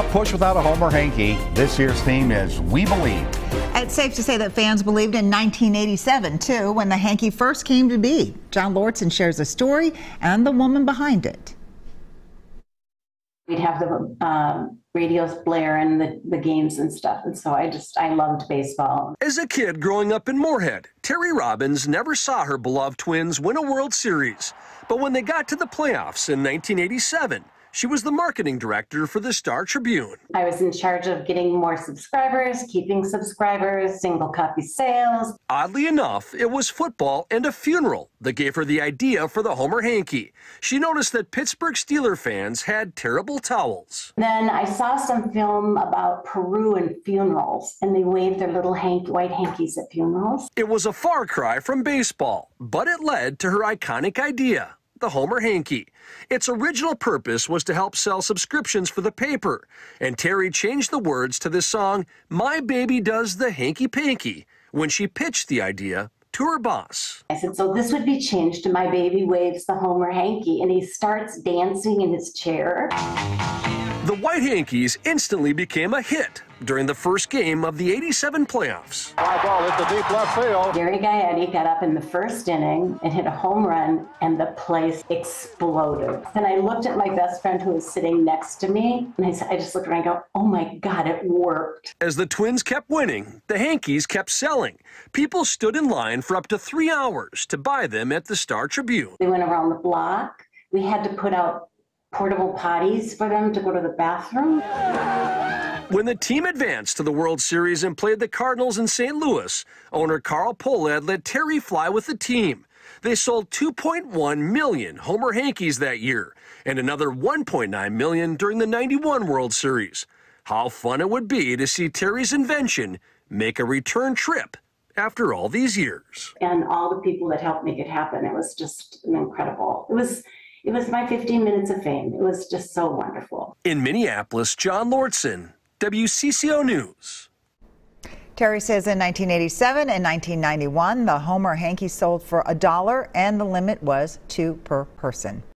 Push without a Homer Hanky. This year's theme is We Believe. It's safe to say that fans believed in 1987, too, when the hanky first came to be. John Lauritsen shares the story and the woman behind it. We'd have the um, radios blaring the, the games and stuff. And so I just, I loved baseball. As a kid growing up in Moorhead, Terry Robbins never saw her beloved twins win a World Series. But when they got to the playoffs in 1987, she was the marketing director for the Star Tribune. I was in charge of getting more subscribers, keeping subscribers, single copy sales. Oddly enough, it was football and a funeral that gave her the idea for the Homer hanky. She noticed that Pittsburgh Steeler fans had terrible towels. Then I saw some film about Peru and funerals, and they waved their little hank, white hankies at funerals. It was a far cry from baseball, but it led to her iconic idea the Homer Hanky. Its original purpose was to help sell subscriptions for the paper, and Terry changed the words to this song, My Baby Does the Hanky Panky, when she pitched the idea to her boss. I said, so this would be changed to My Baby Waves the Homer Hanky, and he starts dancing in his chair. The White Hankies instantly became a hit during the first game of the 87 playoffs. Fly ball into deep left field. Gary Gaetti got up in the first inning and hit a home run, and the place exploded. And I looked at my best friend who was sitting next to me, and I, I just looked around and go, oh my God, it worked. As the Twins kept winning, the Hankies kept selling. People stood in line for up to three hours to buy them at the Star Tribune. They went around the block. We had to put out portable potties for them to go to the bathroom. When the team advanced to the World Series and played the Cardinals in St. Louis, owner Carl Pohlad let Terry fly with the team. They sold 2.1 million Homer Hankies that year and another 1.9 million during the 91 World Series. How fun it would be to see Terry's invention make a return trip after all these years. And all the people that helped make it happen, it was just an incredible. It was it was my 15 minutes of fame. It was just so wonderful. In Minneapolis, John Lauritsen, WCCO News. Terry says in 1987 and 1991, the Homer hanky sold for a dollar and the limit was two per person.